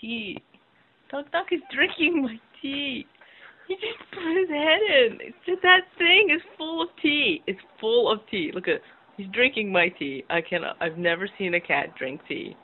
tea. Duck Duck is drinking my tea. He just put his head in. It's just that thing is full of tea. It's full of tea. Look at he's drinking my tea. I cannot I've never seen a cat drink tea.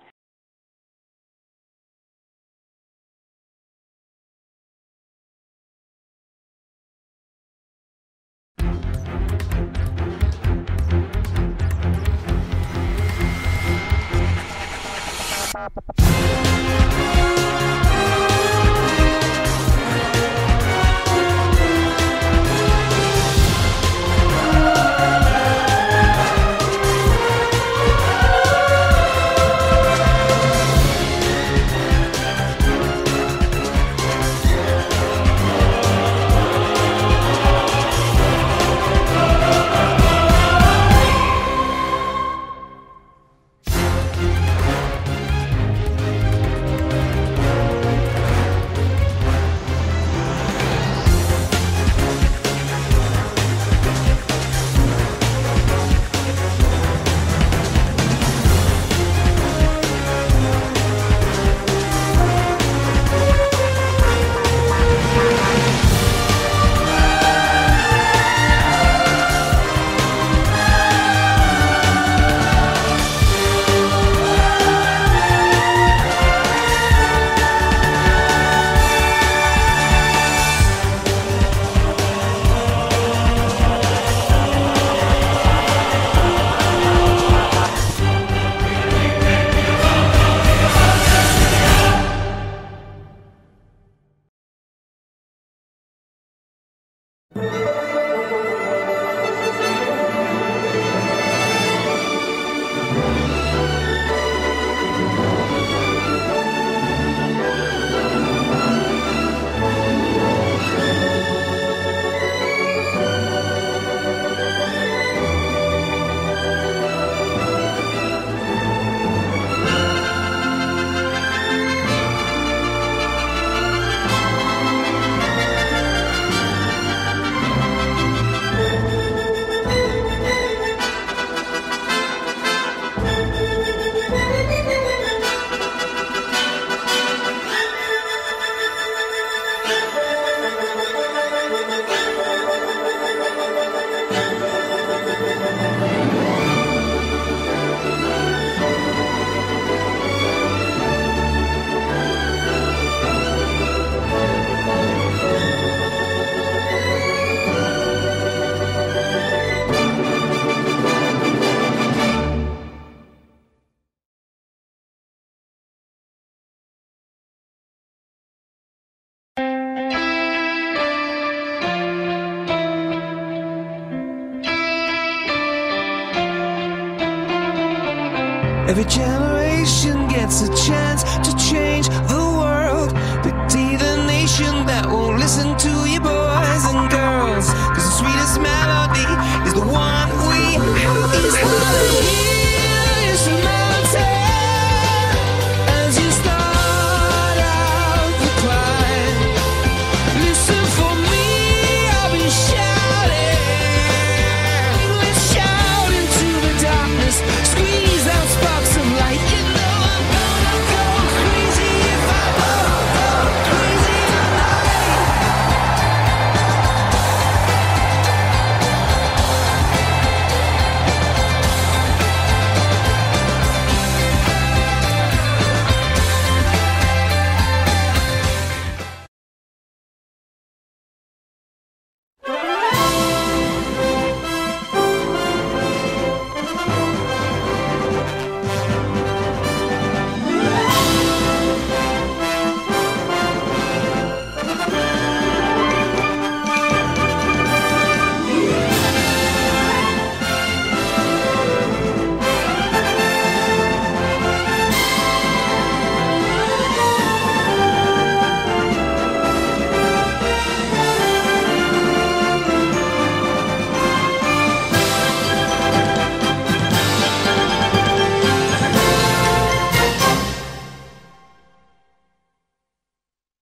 Every generation gets a chance to change the world.